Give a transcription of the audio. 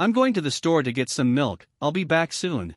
I'm going to the store to get some milk, I'll be back soon.